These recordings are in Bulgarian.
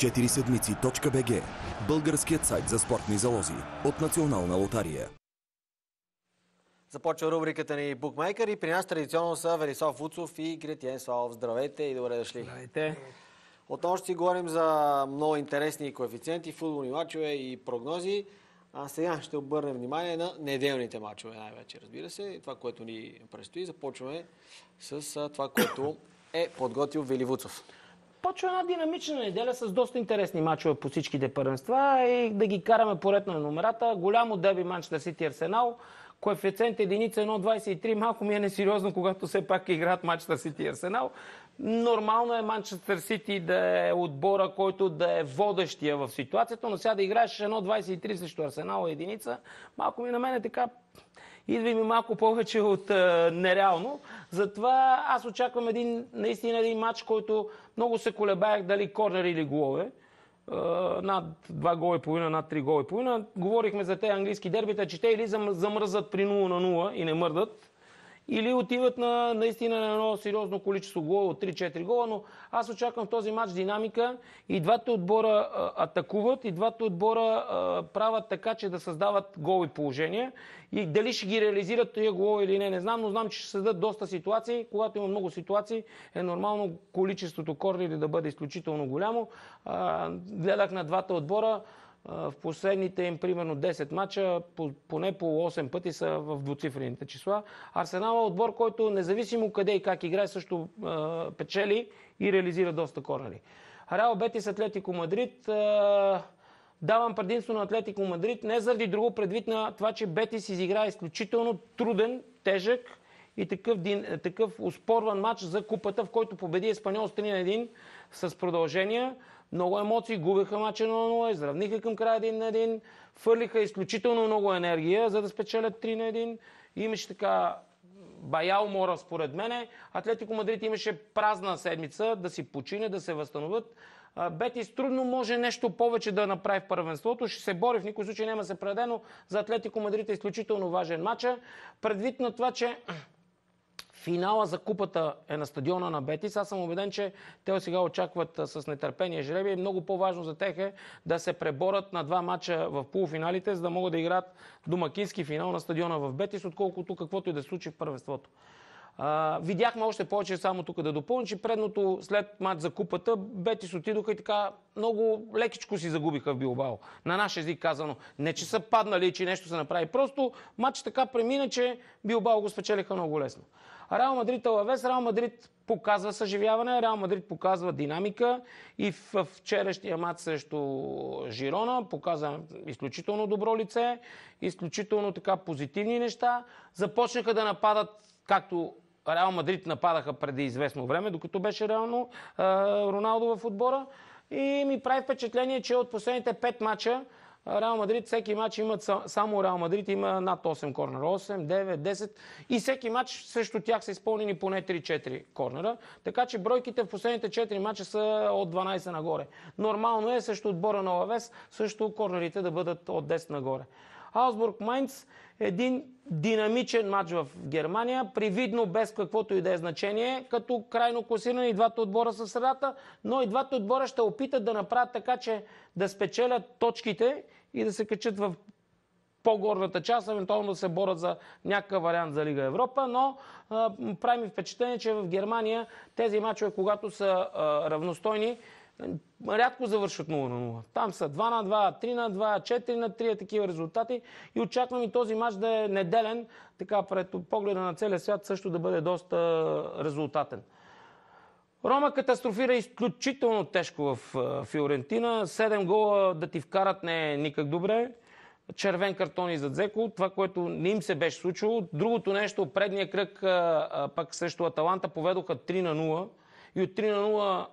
4 седмици.бг Българският сайт за спортни залози от Национална лотария. Започва рубриката ни Букмейкър и при нас традиционно са Велисов Вуцов и Гретиен Славов. Здравейте и добре дошли. Здравейте. Отново ще си говорим за много интересни коефициенти, футболни мачове и прогнози. А сега ще обърнем внимание на неделните мачове най-вече, разбира се. И това, което ни предстои. Започваме с това, което е подготвил Веливуцов. Почва една динамична неделя с доста интересни мачове по всичките първенства и да ги караме поредно на номерата. Голямо деби Манчестър Сити Арсенал. Коефициент единица 1.23. Малко ми е несериозно, когато все пак играят Манчестър Сити Арсенал. Нормално е Манчестър Сити да е отбора, който да е водещия в ситуацията, но сега да играеш 1.23 срещу Арсенал единица, малко ми на мен е така идва ми малко повече от а, нереално. Затова аз очаквам един, наистина един матч, който много се колебаях дали корнер или голове. над 2 гола и половина, над 3 гола и половина. Говорихме за тези английски дербита, че те или замръзват при 0 на 0 и не мърдат, или отиват на наистина на едно сериозно количество гола от 3-4 гола, но аз очаквам в този матч динамика и двата отбора а, атакуват и двата отбора а, правят така, че да създават голови положения и дали ще ги реализират тия гола или не, не знам, но знам, че ще създадат доста ситуации. Когато има много ситуации, е нормално количеството корнери да бъде изключително голямо. А, гледах на двата отбора в последните им примерно 10 мача, поне по 8 пъти са в двуцифрените числа. Арсенал е отбор, който независимо къде и как играе, също печели и реализира доста корнери. Реал Бетис Атлетико Мадрид. Давам предимство на Атлетико Мадрид не заради друго предвид на това, че Бетис изигра изключително труден, тежък и такъв, такъв успорван матч за купата, в който победи Еспаньол с 3 на 1 с продължения. Много емоции, губиха мача на 0, изравниха към края 1 на 1, фърлиха изключително много енергия, за да спечелят 3 на 1. Имаше така бая умора, според мене. Атлетико Мадрид имаше празна седмица да си почине, да се възстановят. Бетис трудно може нещо повече да направи в първенството. Ще се бори, в никой случай няма се преде, но за Атлетико Мадрид е изключително важен матч. Предвид на това, че Финала за купата е на стадиона на Бетис. Аз съм убеден, че те сега очакват с нетърпение жребия. Много по-важно за тях е да се преборят на два мача в полуфиналите, за да могат да играят домакински финал на стадиона в Бетис, отколкото каквото и да случи в първенството. Uh, видяхме още повече само тук да допълня, че предното след матч за купата Бетис отидоха и така много лекичко си загубиха в Билбао. На наш език казано. Не, че са паднали, че нещо се направи. Просто матч така премина, че Билбао го спечелиха много лесно. Реал Мадрид Алавес, Реал Мадрид показва съживяване, Реал Мадрид показва динамика и в вчерашния матч срещу Жирона показа изключително добро лице, изключително така позитивни неща. Започнаха да нападат както Реал Мадрид нападаха преди известно време, докато беше реално Роналдо в отбора. И ми прави впечатление, че от последните пет мача Реал Мадрид всеки матч имат само Реал Мадрид има над 8 корнера. 8, 9, 10 и всеки матч срещу тях са изпълнени поне 3-4 корнера. Така че бройките в последните 4 мача са от 12 нагоре. Нормално е също отбора на Лавес също корнерите да бъдат от 10 нагоре. Аусбург Майнц един динамичен матч в Германия, привидно без каквото и да е значение, като крайно класирани и двата отбора са средата, но и двата отбора ще опитат да направят така, че да спечелят точките и да се качат в по-горната част, евентуално да се борят за някакъв вариант за Лига Европа, но а, прави ми впечатление, че в Германия тези мачове, когато са а, равностойни, рядко завършват 0 на 0. Там са 2 на 2, 3 на 2, 4 на 3 такива резултати и очаквам и този матч да е неделен, така пред погледа на целия свят също да бъде доста резултатен. Рома катастрофира изключително тежко в Фиорентина. 7 гола да ти вкарат не е никак добре. Червен картон и за Дзеко. Това, което не им се беше случило. Другото нещо, предния кръг пак срещу Аталанта поведоха 3 на 0. И от 3 на 0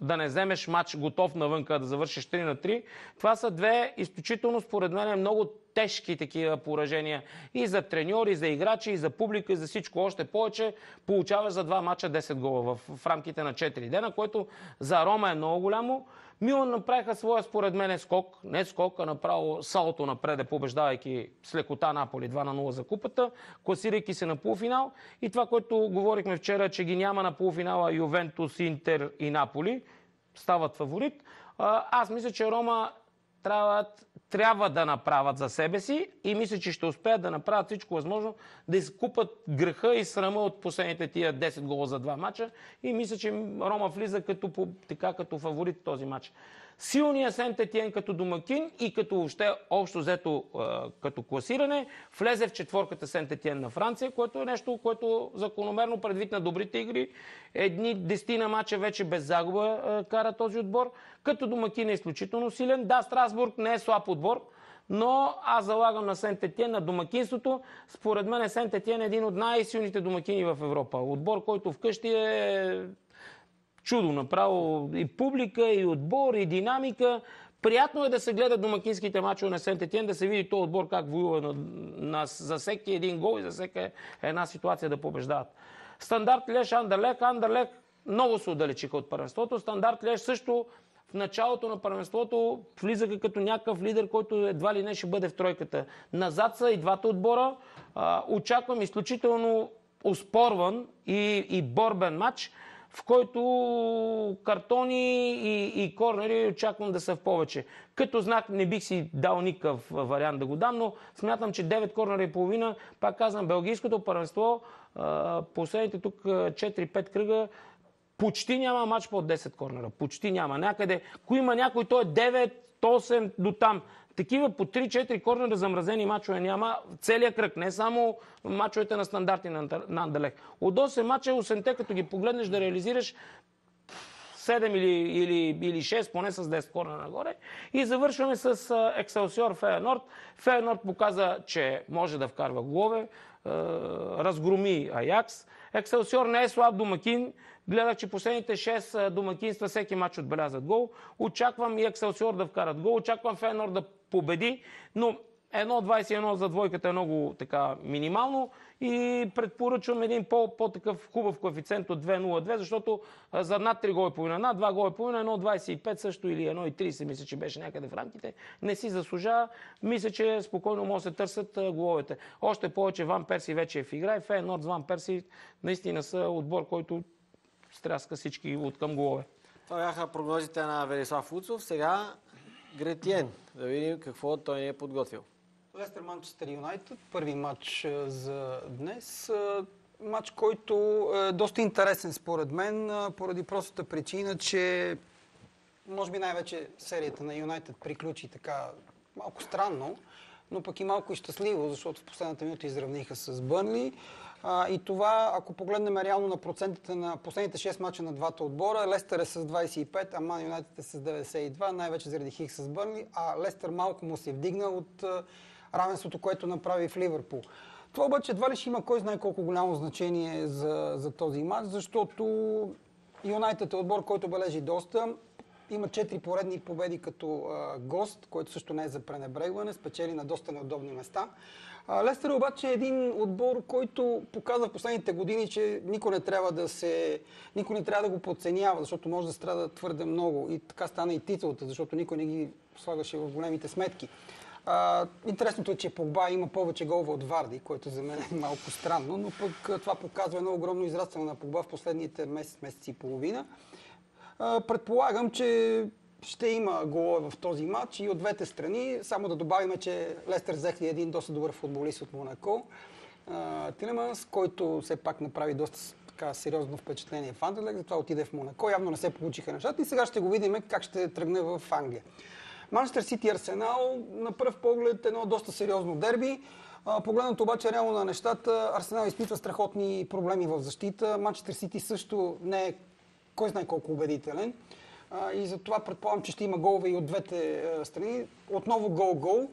да не вземеш матч готов навънка, да завършиш 3 на 3. Това са две изключително, според мен, много тежки такива поражения и за треньори, и за играчи, и за публика, и за всичко още повече. Получаваш за два мача 10 гола в, в рамките на 4 дена, което за Рома е много голямо. Милан направиха своя, според мен, скок. Не скок, а направо салто напред, побеждавайки с лекота Наполи 2 на 0 за купата, класирайки се на полуфинал. И това, което говорихме вчера, че ги няма на полуфинала Ювентус, Интер и Наполи, стават фаворит. Аз мисля, че Рома трябва, трябва да направят за себе си и мисля, че ще успеят да направят всичко възможно да изкупат греха и срама от последните тия 10 гола за два мача и мисля, че Рома влиза като, така, като фаворит този матч силния Сент Етиен като домакин и като въобще общо взето като класиране влезе в четворката Сент Етиен на Франция, което е нещо, което закономерно предвид на добрите игри. Едни дестина мача вече без загуба кара този отбор. Като домакин е изключително силен. Да, Страсбург не е слаб отбор, но аз залагам на Сент Етиен, на домакинството. Според мен Сент Етиен е един от най-силните домакини в Европа. Отбор, който вкъщи е чудо направо. И публика, и отбор, и динамика. Приятно е да се гледат домакинските мачове на Сент Етиен, да се види този отбор как воюва на, на, за всеки един гол и за всяка една ситуация да побеждават. Стандарт Леш Андерлек. Андерлек много се отдалечиха от първенството. Стандарт Леш също в началото на първенството влизаха като някакъв лидер, който едва ли не ще бъде в тройката. Назад са и двата отбора. очаквам изключително успорван и, и борбен матч в който картони и, и корнери очаквам да са в повече. Като знак не бих си дал никакъв вариант да го дам, но смятам, че 9 корнера и половина, пак казвам, Белгийското първенство, последните тук 4-5 кръга, почти няма матч по 10 корнера. Почти няма. Някъде, ако има някой, то е 9, 8 до там. Такива по 3-4 корнера замразени мачове няма целият кръг, не само мачовете на стандарти на Андалех. От 8 мача, 8-те, като ги погледнеш да реализираш 7 или, или, или 6, поне с 10 корнера нагоре. И завършваме с Екселсиор Феенорд. Феенорд показа, че може да вкарва голове, разгроми Аякс. Екселсиор не е слаб домакин. Гледах, че последните 6 домакинства всеки матч отбелязат гол. Очаквам и Екселсиор да вкарат гол. Очаквам Фенор да победи, но 1.21 за двойката е много така минимално и предпоръчвам един по-такъв хубав коефициент от 2.02, защото за над 3 гола и половина, над 2 гола и половина, 1.25 също или 1.30 мисля, че беше някъде в рамките, не си заслужава. Мисля, че спокойно може да се търсят головете. Още повече Ван Перси вече е в игра и Фейнорд с Ван Перси наистина са отбор, който стряска всички от към голове. Това бяха прогнозите на Велислав Луцов. Сега Гретиен. Да видим какво той ни е подготвил. Лестер Манчестър Юнайтед. Първи матч за днес. Матч, който е доста интересен според мен, поради простата причина, че може би най-вече серията на Юнайтед приключи така малко странно, но пък и малко и щастливо, защото в последната минута изравниха с Бърнли. А, и това, ако погледнем реално на процентите на последните 6 мача на двата отбора, Лестър е с 25, а Ман Юнайтед е с 92, най-вече заради Хих с Бърнли, а Лестър малко му се вдигна от равенството, което направи в Ливърпул. Това обаче едва ли ще има кой знае колко голямо значение за, за този матч, защото Юнайтед е отбор, който бележи доста. Има четири поредни победи като а, гост, което също не е за пренебрегване, спечели на доста неудобни места. Лестър обаче е един отбор, който показва в последните години, че никой не трябва да се, никой не трябва да го подценява, защото може да страда твърде много. И така стана и титлата, защото никой не ги слагаше в големите сметки. А, интересното е, че Погба има повече голове от Варди, което за мен е малко странно, но пък това показва едно огромно израстване на Погба в последните месец, месеци и половина. А, предполагам, че ще има голове в този матч и от двете страни. Само да добавим, че Лестър взехли един доста добър футболист от Монако, Тилеманс, който все пак направи доста така сериозно впечатление в Андерлек, затова отиде в Монако. Явно не се получиха нещата и сега ще го видим как ще тръгне в Англия. Манчестър Сити Арсенал, на пръв поглед едно доста сериозно дерби. Погледнато обаче реално на нещата, Арсенал изпитва страхотни проблеми в защита. Манчестър Сити също не е кой знае колко убедителен и затова предполагам, че ще има голове и от двете страни. Отново гол-гол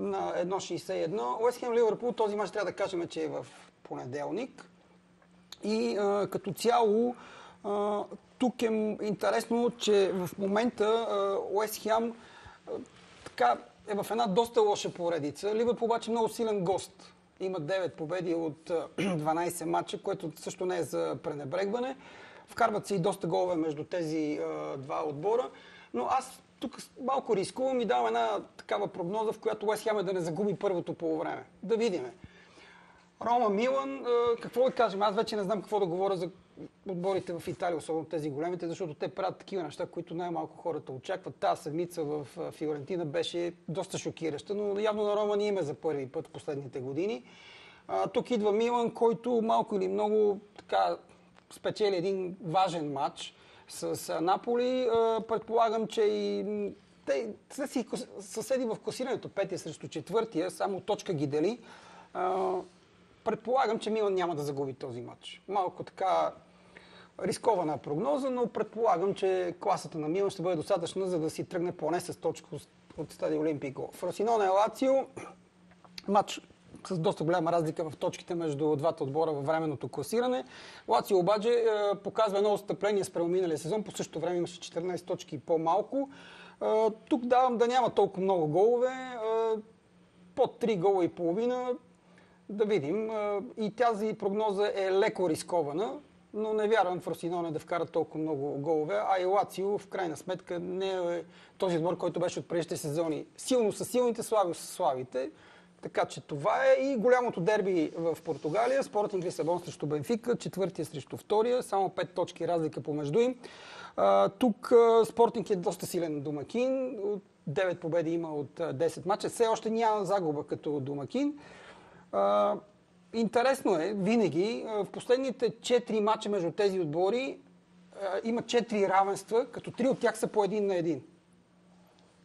на 1.61. Уест Хем Ливърпул, този мач трябва да кажем, че е в понеделник. И а, като цяло а, тук е интересно, че в момента Уест Хем така е в една доста лоша поредица. Ливърпул обаче е много силен гост. Има 9 победи от 12 матча, което също не е за пренебрегване. Вкарват се и доста голове между тези а, два отбора. Но аз тук малко рискувам и давам една такава прогноза, в която Уест Хем е да не загуби първото полувреме. Да видиме. Рома Милан, какво да кажем? Аз вече не знам какво да говоря за отборите в Италия, особено тези големите, защото те правят такива неща, които най-малко хората очакват. Тази седмица в Фиорентина беше доста шокираща, но явно на Рома ни има за първи път в последните години. А, тук идва Милан, който малко или много така спечели един важен матч с Наполи. А, предполагам, че и те са си съседи в класирането, петия срещу четвъртия, само точка ги дели. А, предполагам, че Милан няма да загуби този матч. Малко така рискована прогноза, но предполагам, че класата на Милан ще бъде достатъчна, за да си тръгне поне с точка от стадио Олимпико. Фросиноне Лацио, матч с доста голяма разлика в точките между двата отбора във временното класиране. Лацио обаче е, показва едно отстъпление спрямо миналия сезон, по същото време имаше 14 точки по-малко. Е, тук давам да няма толкова много голове, е, под 3 гола и половина, да видим. Е, И тази прогноза е леко рискована, но не вярвам в Росиноне да вкара толкова много голове, а и Лацио в крайна сметка не е този отбор, който беше от предишните сезони. Силно са силните, слаби са слабите. Така че това е и голямото дерби в Португалия. Спортинг Лисабон срещу Бенфика, четвъртия срещу втория, само 5 точки разлика помежду им. А, тук а, Спортинг е доста силен домакин. От 9 победи има от а, 10 мача. Все още няма загуба като домакин. А, интересно е, винаги, в последните 4 мача между тези отбори има 4 равенства, като 3 от тях са по един на един.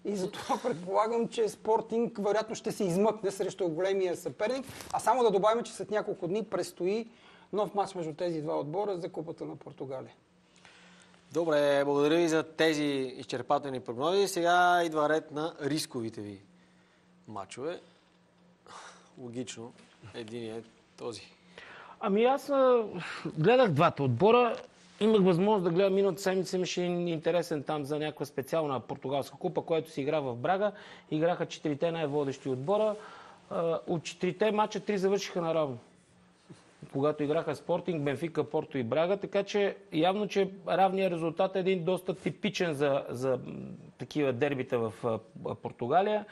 И затова предполагам, че Спортинг вероятно ще се измъкне срещу големия съперник. А само да добавим, че след няколко дни предстои нов матч между тези два отбора за Купата на Португалия. Добре, благодаря ви за тези изчерпателни прогнози. Сега идва ред на рисковите ви матчове. Логично, един е този. Ами аз гледах двата отбора. Имах възможност да гледам миналата седмица. Имаше интересен там за някаква специална португалска купа, която се игра в Брага. Играха четирите най-водещи отбора. От четирите матча три завършиха наравно. Когато играха Спортинг, Бенфика, Порто и Брага. Така че явно, че равният резултат е един доста типичен за, за такива дербита в Португалия.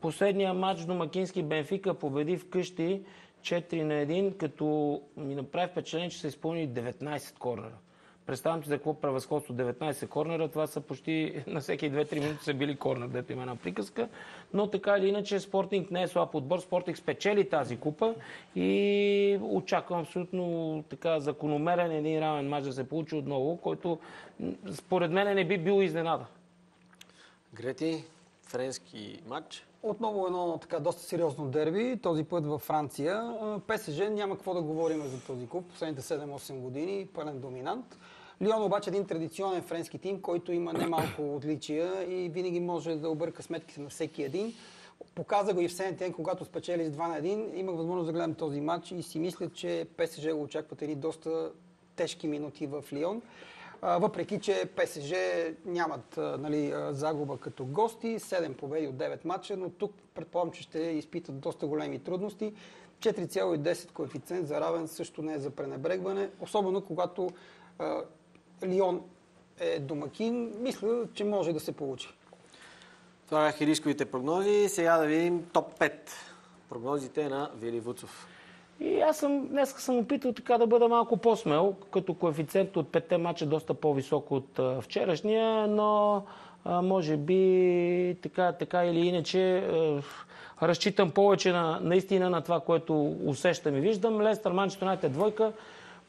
Последния матч домакински Бенфика победи вкъщи 4 на 1, като ми направи впечатление, че са изпълнили 19 корнера. Представям си за какво превъзходство 19 корнера. Това са почти на всеки 2-3 минути са били корнер, дето има една приказка. Но така или иначе Спортинг не е слаб отбор. Спортинг спечели тази купа и очаквам абсолютно така закономерен един равен матч да се получи отново, който според мен не би бил изненада. Грети, френски матч. Отново едно така доста сериозно дерби, този път във Франция. ПСЖ няма какво да говорим за този клуб. Последните 7-8 години пълен доминант. Лион обаче е един традиционен френски тим, който има немалко отличия и винаги може да обърка сметките на всеки един. Показа го и в Сентен, когато спечели с 2 на 1. Имах възможност да гледам този матч и си мисля, че ПСЖ го очакват едни доста тежки минути в Лион. Въпреки, че ПСЖ нямат нали, загуба като гости, 7 победи от 9 матча, но тук предполагам, че ще изпитат доста големи трудности. 4,10 коефициент за равен също не е за пренебрегване, особено когато а, Лион е домакин, мисля, че може да се получи. Това бяха рисковите прогнози. Сега да видим топ 5 прогнозите на Вили Вуцов. И аз съм, днес съм опитал така да бъда малко по-смел, като коефициент от петте мача доста по-висок от а, вчерашния, но а, може би така, така или иначе а, разчитам повече на, наистина на това, което усещам и виждам. Лестър, Манчестър Юнайтед двойка.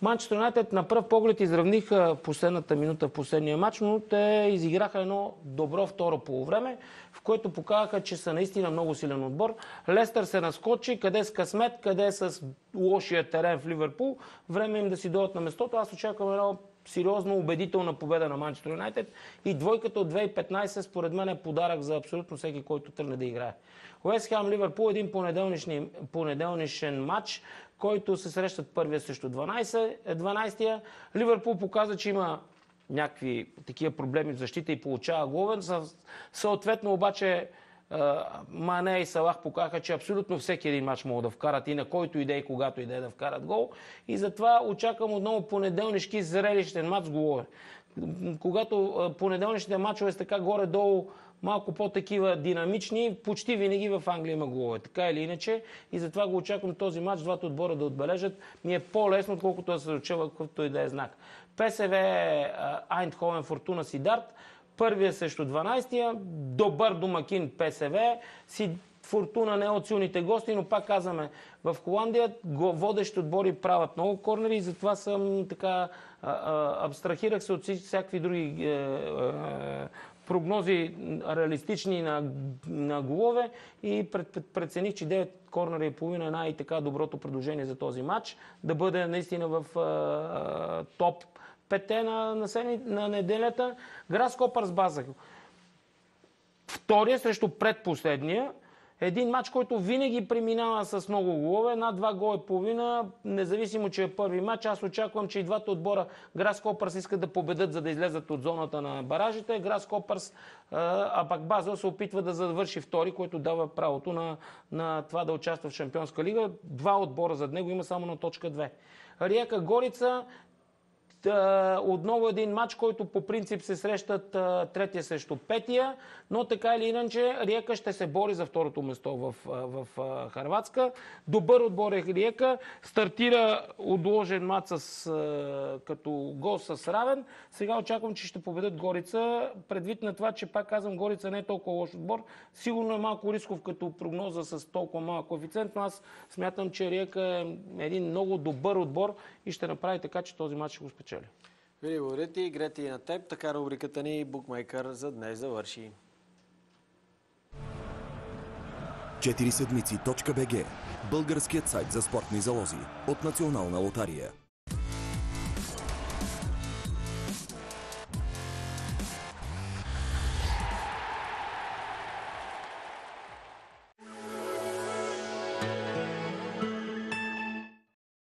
Манчестър Юнайтед на пръв поглед изравниха последната минута в последния матч, но те изиграха едно добро второ полувреме, в което показаха, че са наистина много силен отбор. Лестър се наскочи, къде с късмет, къде с лошия терен в Ливърпул. Време им да си дойдат на местото. Аз очаквам едно сериозно убедителна победа на Манчестър Юнайтед и двойката от 2015 според мен е подарък за абсолютно всеки, който тръгне да играе. Уест Хем Ливърпул един понеделничен матч, който се срещат първия срещу 12, 12-я. Ливърпул показа, че има някакви такива проблеми в защита и получава голове. Съ- Съответно обаче Мане и Салах показаха, че абсолютно всеки един матч могат да вкарат и на който иде и когато иде да вкарат гол. И затова очаквам отново понеделнишки зрелищен матч с голове. когато понеделничните мачове са така горе-долу малко по-такива динамични, почти винаги в Англия има голове. Така или иначе. И затова го очаквам този матч, двата отбора да отбележат. Ми е по-лесно, отколкото да се очува какъвто и да е знак. ПСВ Айндховен Фортуна Сидарт. Първия срещу 12-я. Добър домакин ПСВ. Си Фортуна не е от силните гости, но пак казваме, в Холандия водещи отбори правят много корнери и затова съм така абстрахирах се от всякакви други е, е, прогнози реалистични на, на голове и пред, прецених, че 9 корнера и половина е най-така доброто предложение за този матч. Да бъде наистина в а, а, топ пете на, на, седми- на неделята. Грас Копърс Базак. Втория срещу предпоследния. Един матч, който винаги преминава с много голове, над два гола и половина, независимо, че е първи матч. Аз очаквам, че и двата отбора Грас Копърс искат да победат, за да излезат от зоната на баражите. Грас Копърс, а, пак Базел се опитва да завърши втори, което дава правото на, на това да участва в Шампионска лига. Два отбора зад него има само на точка 2. Риека Горица, отново един матч, който по принцип се срещат третия срещу петия, но така или иначе Риека ще се бори за второто место в, в Харватска. Добър отбор е Риека. Стартира отложен матч с, като гол с равен. Сега очаквам, че ще победят Горица. Предвид на това, че пак казвам, Горица не е толкова лош отбор. Сигурно е малко рисков като прогноза с толкова малък коефициент, но аз смятам, че Риека е един много добър отбор и ще направи така, че този матч ще го спечели. Вили, благодаря ти, Грети и на теб. Така рубриката ни Букмейкър за днес завърши. 4 седмици.бг Българският сайт за спортни залози от Национална лотария.